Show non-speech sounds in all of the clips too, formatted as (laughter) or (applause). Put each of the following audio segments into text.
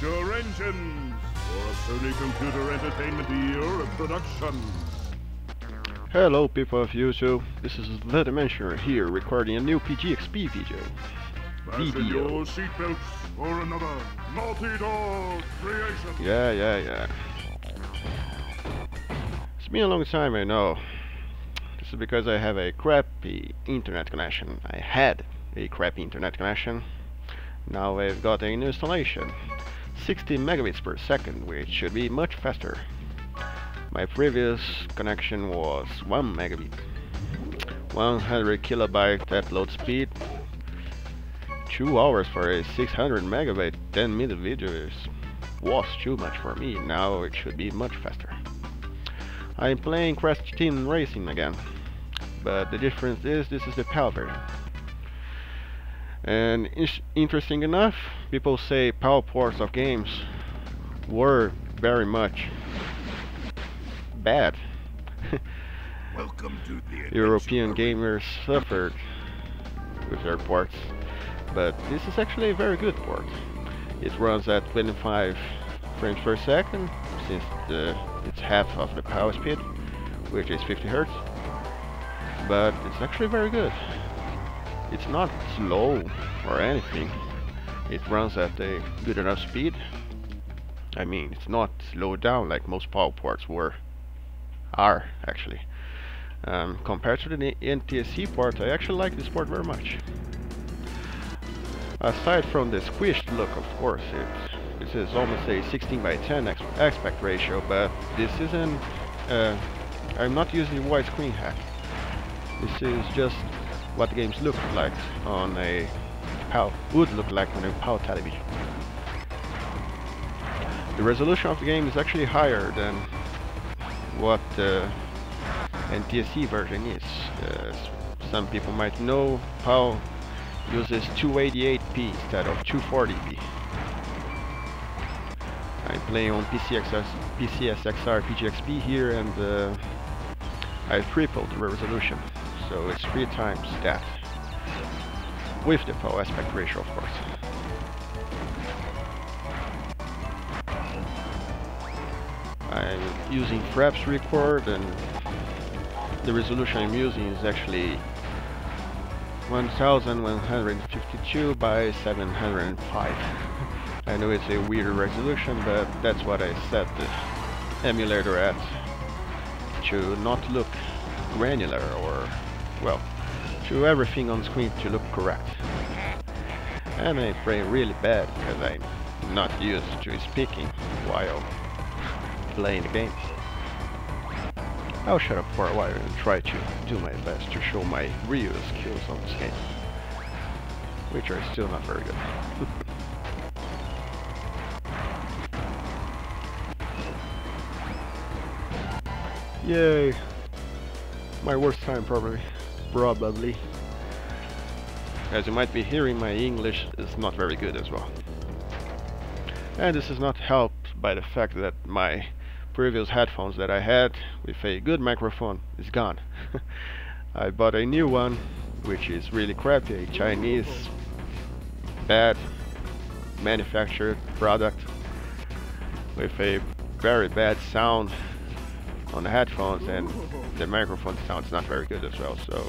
your engines for a Sony Computer Entertainment year of production. Hello people of YouTube, this is The Dimensioner here recording a new PGXP video. Fasten Video. your seatbelts for another Naughty Dog creation. Yeah, yeah, yeah. It's been a long time, I know. This is because I have a crappy internet connection. I had a crappy internet connection. Now I've got a new installation. 60 megabits per second, which should be much faster. My previous connection was 1 megabit. 100 kilobyte upload speed. 2 hours for a 600 megabyte 10 minute video was too much for me, now it should be much faster. I'm playing Crash Team Racing again, but the difference is this is the PAL version. And interesting enough, people say PAL ports of games were very much bad. Welcome to the (laughs) European gamers suffered with their ports, but this is actually a very good port. It runs at 25 frames per second, since the, it's half of the PAL speed, which is 50 hertz. But it's actually very good. It's not slow or anything. It runs at a good enough speed. I mean, it's not slowed down like most PAL ports were, are actually. Um, compared to the NTSC port, I actually like this port very much. Aside from the squished look, of course, it, this is almost a 16 by 10 aspect ratio, but this isn't. Uh, I'm not using widescreen hack. This is just what the games look like on a PAL would look like on a PAL television. The resolution of the game is actually higher than what the NTSC version is. Uh, some people might know PAL uses 288p instead of 240p. I'm playing on PCXS, PCSXR PGXP here and uh, I tripled the resolution, so it's three times that. With the PAL aspect ratio, of course. I'm using Fraps record and the resolution I'm using is actually 1152 by 705. (laughs) I know it's a weird resolution, but that's what I set the emulator at to not look granular or, well, to everything on screen to look correct. And I play really bad because I'm not used to speaking while playing the game. I'll shut up for a while and try to do my best to show my real skills on this game. Which are still not very good. (laughs) Yay! My worst time probably. Probably. As you might be hearing, my English is not very good as well. And this is not helped by the fact that my previous headphones that I had with a good microphone is gone. (laughs) I bought a new one, which is really crappy, a Chinese bad manufactured product with a very bad sound on the headphones and the microphone sounds not very good as well, so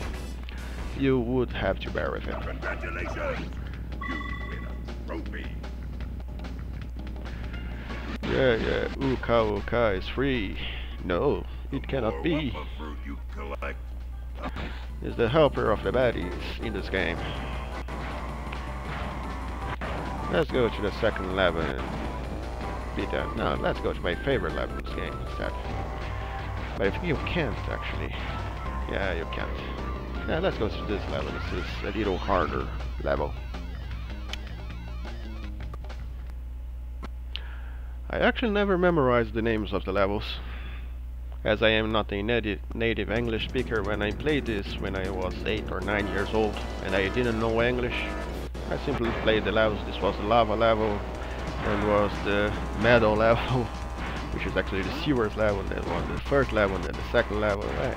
you would have to bear with it. Congratulations! You win a trophy. Yeah, yeah, Uka Uka is free. No, it cannot be. What fruit you collect? Is the helper of the baddies in this game. Let's go to the second level and beat that. No, let's go to my favorite level in this game instead. But I think you can't actually. Yeah, you can't. Yeah, let's go to this level. This is a little harder level. I actually never memorized the names of the levels. As I am not a native, native English speaker, when I played this when I was 8 or 9 years old and I didn't know English, I simply played the levels. This was the lava level, and was the meadow (laughs) level, is actually the sewers level, then was the first level, then the second level. I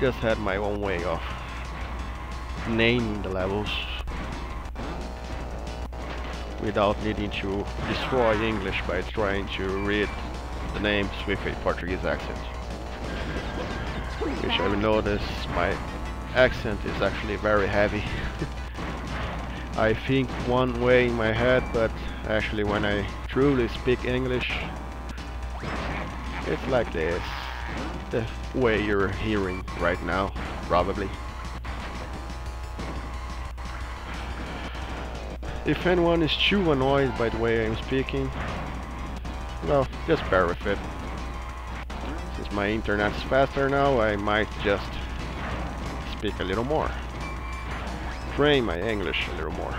just had my own way of naming the levels. without needing to destroy English by trying to read the names with a Portuguese accent. Which I will notice my accent is actually very heavy. (laughs) I think one way in my head, but actually when I truly speak English, it's like this. The way you're hearing right now, probably. If anyone is too annoyed by the way I'm speaking, well, just bear with it. Since my internet's faster now, I might just speak a little more. Train my English a little more.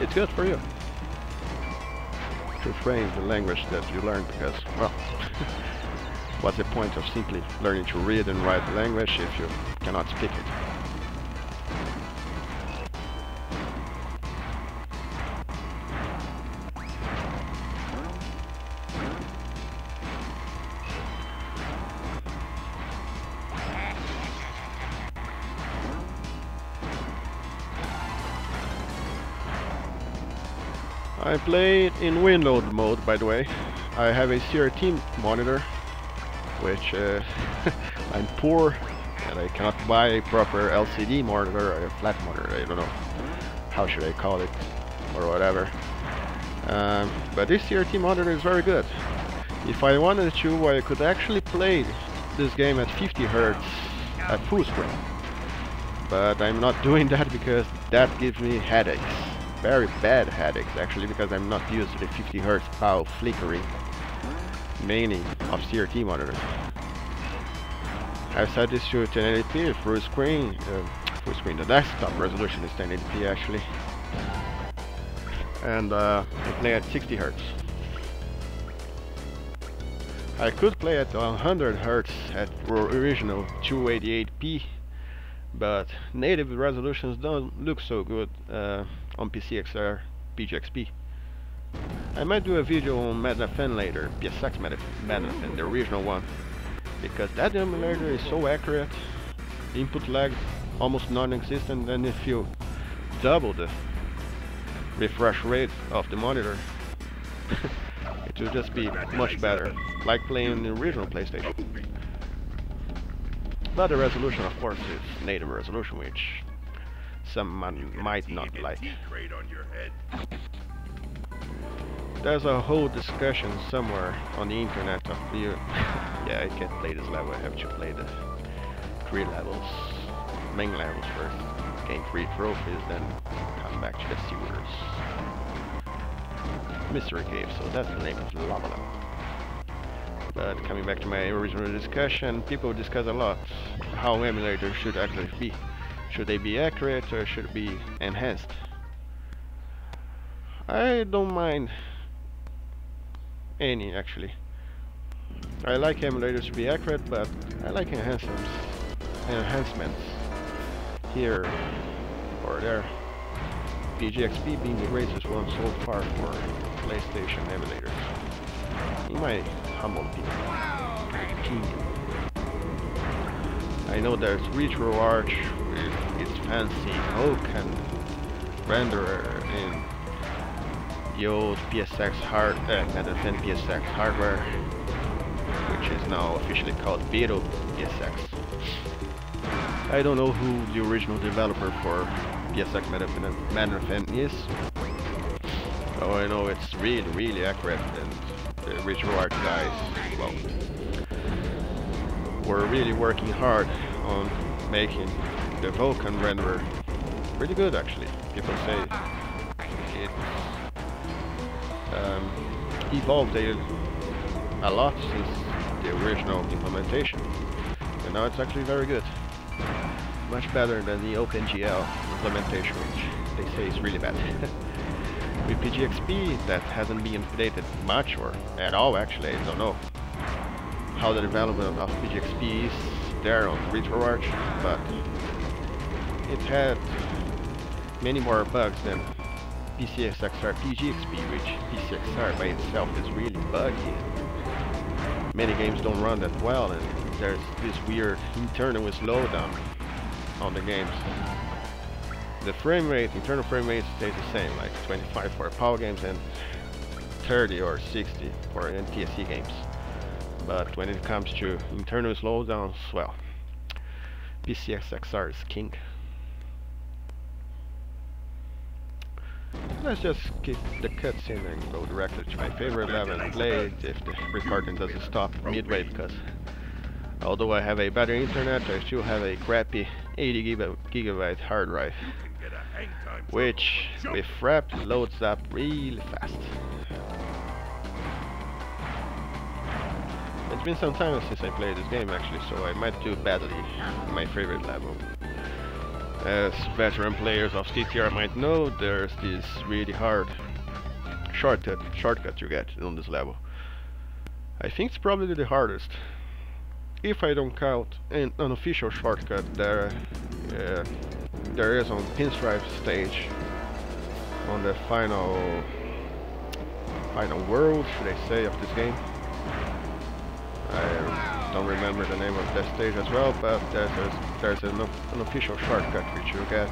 It's good for you to train the language that you learn because, well, (laughs) what's the point of simply learning to read and write language if you cannot speak it? I play in windowed mode by the way. I have a CRT monitor which uh, (laughs) I'm poor and I cannot buy a proper LCD monitor or a flat monitor, I don't know how should I call it or whatever. Um, but this CRT monitor is very good. If I wanted to I could actually play this game at 50 Hz at full screen. But I'm not (laughs) doing that because that gives me headaches very bad headaches actually because I'm not used to the 50 Hz PAL flickering mainly of CRT monitors. I've set this to 1080p full screen, uh, full screen, the desktop resolution is 1080p actually and uh, I play at 60 Hz. I could play at 100 Hz at original 288p but native resolutions don't look so good uh, on PCXR PGXP. I might do a video on Mednafen later, PSX Mednafen, the original one, because that emulator is so accurate, input lag almost non-existent, and if you double the refresh rate of the monitor, (laughs) it will just be much better, like playing the original PlayStation. But the resolution, of course, is native resolution, which someone might not like. There's a whole discussion somewhere on the internet of the... (sighs) yeah, I can't play this level, I have to play the three levels, main levels first, gain three trophies, then come back to the sewers. Mystery Cave, so that's the name of the lava level. But coming back to my original discussion, people discuss a lot how emulators should actually be. Should they be accurate or should it be enhanced? I don't mind any actually. I like emulators to be accurate, but I like enhancements, enhancements here or there. PGXP being the greatest one so far for PlayStation emulators. In my humble opinion. I know there's RetroArch with its fancy Vulkan renderer in the old PSX hard, uh, Mednafen PSX hardware, which is now officially called Beetle PSX. I don't know who the original developer for PSX Mednafen is. Oh, I know it's really, really accurate, and the RetroArch guys, well, were really working hard on making the Vulkan renderer pretty good actually. People say it um, evolved a, a lot since the original implementation. And now it's actually very good. Much better than the OpenGL implementation, which they say is really bad. (laughs) With PGXP, that hasn't been updated much or at all actually, I don't know how the development of PGXP is there on RetroArch, but it had many more bugs than PCSXR PGXP, which PCXR by itself is really buggy. Many games don't run that well, and there's this weird internal slowdown on the games. the frame rate, internal frame rate stays the same, like 25 for PAL games and 30 or 60 for NTSC games. But when it comes to internal slowdowns, well, PCSXR is king. Let's just skip the cutscene and go directly to my favorite level and play it if the recording doesn't stop midway because although I have a better internet I still have a crappy 80 gigabyte hard drive which with FRAP loads up really fast. It's been some time since I played this game actually so I might do badly my favorite level. As veteran players of CTR might know, there's this really hard shortcut shortcut you get on this level. I think it's probably the hardest. If I don't count an unofficial shortcut there uh, there is on Pinstripe stage on the final final world, should I say, of this game. I don't remember the name of that stage as well, but there's a, there's an, an official shortcut which you get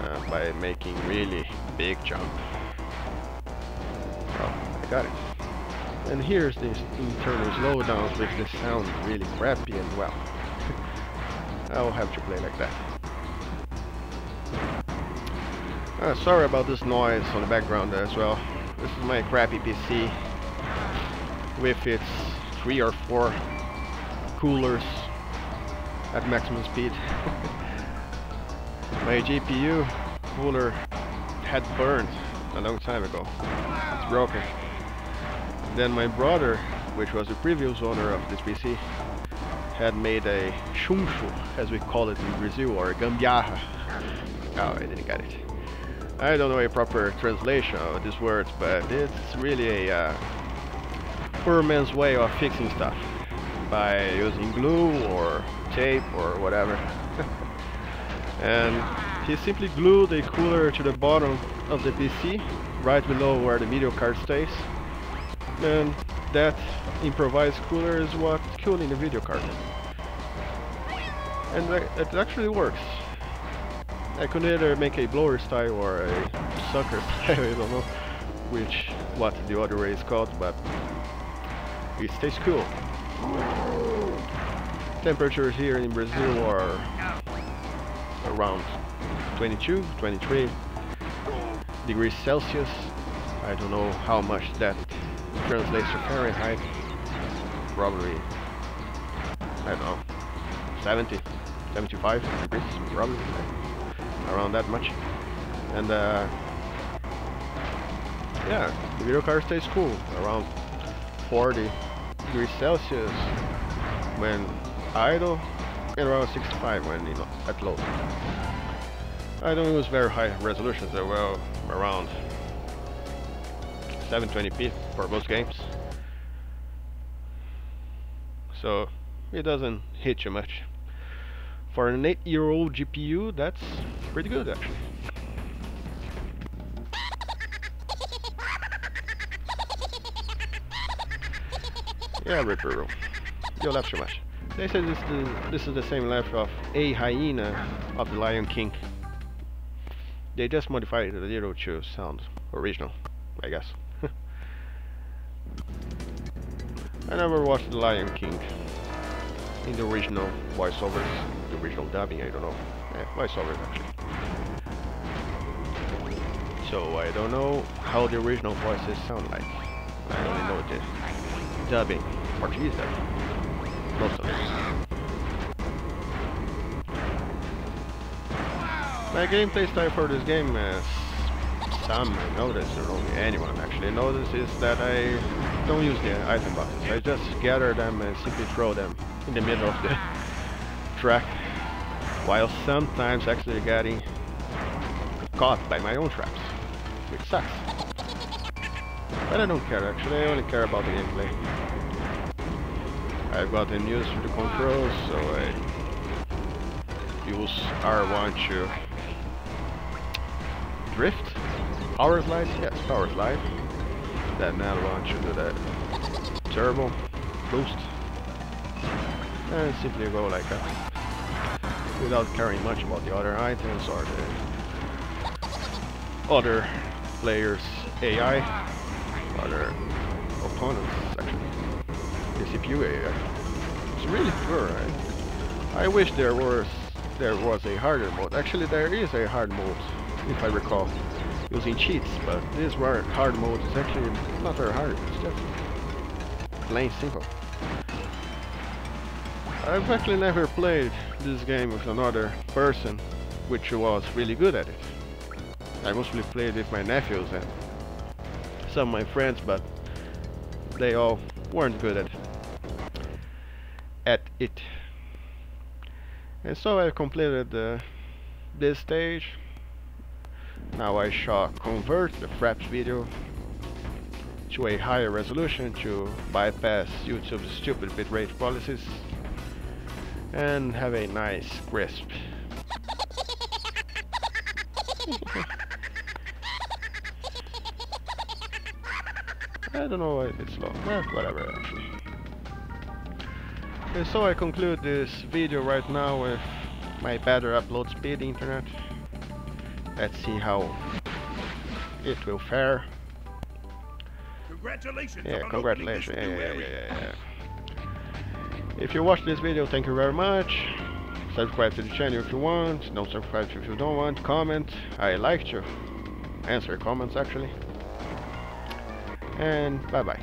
uh, by making really big jump. Oh, I got it. And here's this internal slowdowns with the sound really crappy and well. (laughs) I'll have to play like that. Uh, sorry about this noise on the background as well. This is my crappy PC with its three or four coolers at maximum speed. (laughs) My GPU cooler had burned a long time ago. It's broken. Then my brother, which was the previous owner of this PC, had made a xunxo, as we call it in Brazil, or gambiarra. Oh, I didn't get it. I don't know a proper translation of these words, but it's really a uh, poor man's way of fixing stuff by using glue or tape or whatever. (laughs) and he simply glued a cooler to the bottom of the PC, right below where the video card stays. And that improvised cooler is what's cooling the video card. And it actually works. I could either make a blower style or a sucker (laughs) style, I don't know which what the other way is called, but it stays cool. Temperatures here in Brazil are around 22, 23 degrees Celsius. I don't know how much that translates to Fahrenheit. Probably, I don't know, 70, 75 degrees, probably, around that much. And uh, yeah, the video card stays cool, around 40 degrees Celsius when idle and around 65 when you know, at low. I don't use very high resolutions as well, around 720p for most games. So it doesn't hit you much. For an 8 year old GPU that's pretty good actually. Yeah, Ripper Roo. You laugh too much. They said this, the, this is the same laugh of a hyena of the Lion King. They just modified it a little to sound original, I guess. (laughs) I never watched The Lion King in the original voiceovers, the original dubbing, I don't know. Yeah, voiceovers actually. So I don't know how the original voices sound like. I only know the dubbing, Portuguese dubbing. Most of it. My gameplay style for this game is some notice, or only anyone actually notice, is that I don't use the item boxes. I just gather them and simply throw them in the middle of the (laughs) track, while sometimes actually getting caught by my own traps, which sucks. But I don't care actually, I only care about the gameplay. I've gotten used to the controls, so I use R1 to drift. Power slide? Yes, power slide. Then L1 should do that. Turbo, boost, and simply go like that. without caring much about the other items or the other players' AI, other opponents actually, CPU AI. It's really poor. Right? I wish there was there was a harder mode. Actually, there is a hard mode, if I recall, using cheats. But this hard mode is actually not very hard. It's just plain simple. I've actually never played this game with another person which was really good at it. I mostly played with my nephews and some of my friends, but they all weren't good at at it. And so I completed uh, this stage. Now I shall convert the Fraps video to a higher resolution to bypass YouTube's stupid bitrate policies and have a nice crisp. I don't know why it's slow. Eh, whatever actually. Okay, so I conclude this video right now with my better upload speed internet. Let's see how it will fare. Congratulations! Yeah, congratulations. Yeah, yeah, yeah, yeah, If you watched this video, thank you very much. Subscribe to the channel if you want. Don't subscribe if you don't want. Comment. I like to answer comments actually. And bye bye.